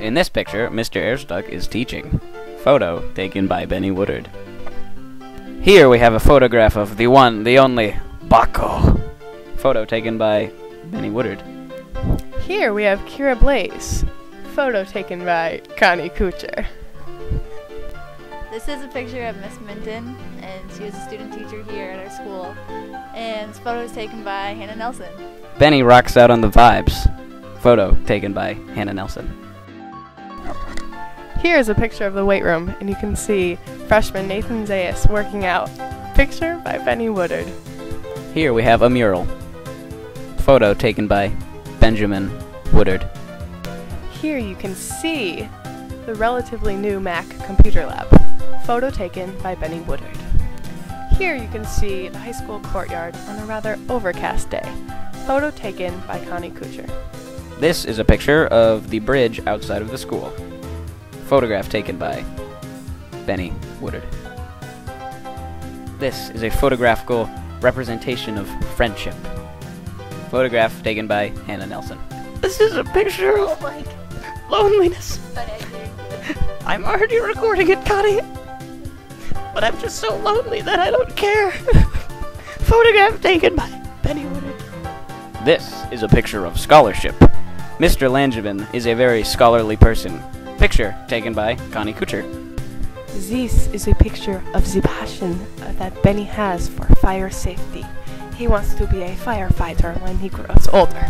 In this picture, Mr. Airstuck is teaching. Photo taken by Benny Woodard. Here we have a photograph of the one, the only, Baco. Photo taken by Benny Woodard. Here we have Kira Blaze. Photo taken by Connie Couture. This is a picture of Miss Minton, and she was a student teacher here at our school. And this photo is taken by Hannah Nelson. Benny rocks out on the vibes. Photo taken by Hannah Nelson. Here is a picture of the weight room, and you can see freshman Nathan Zayas working out. Picture by Benny Woodard. Here we have a mural. Photo taken by Benjamin Woodard. Here you can see the relatively new Mac Computer Lab. Photo taken by Benny Woodard. Here you can see the high school courtyard on a rather overcast day. Photo taken by Connie Couture. This is a picture of the bridge outside of the school. Photograph taken by Benny Woodard. This is a photographical representation of friendship. Photograph taken by Hannah Nelson. This is a picture of like loneliness. I'm already recording it, Connie. But I'm just so lonely that I don't care. Photograph taken by Benny Woodard. This is a picture of scholarship. Mr. Langevin is a very scholarly person. Picture taken by Connie Couture. This is a picture of the passion that Benny has for fire safety. He wants to be a firefighter when he grows older.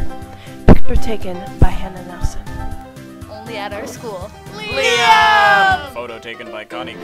Picture taken by Hannah Nelson. Only at our school. Liam! Photo taken by Connie